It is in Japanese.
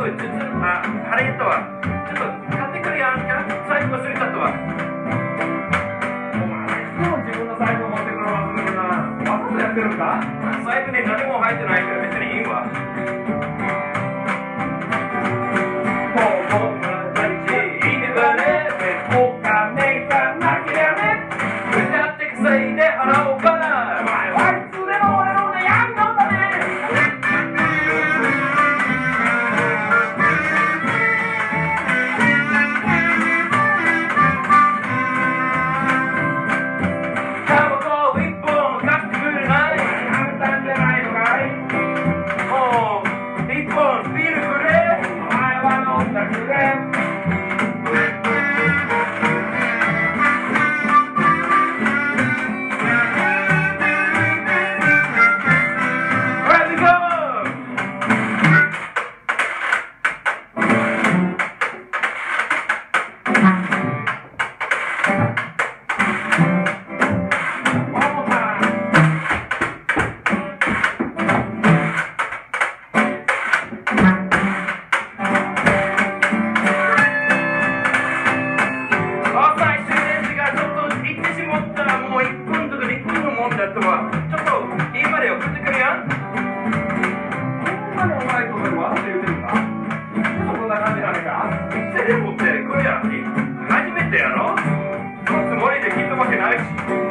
布実ああれとはちょっと買ってくるやん。か財布忘れちゃったわお前いつも自分の財布を持ってくるの忘れるなわざとやってるんか？財布に何も入ってないから別にいいわ。テレポってこれや初めてやろ？そのつもりで聞いたわけないし。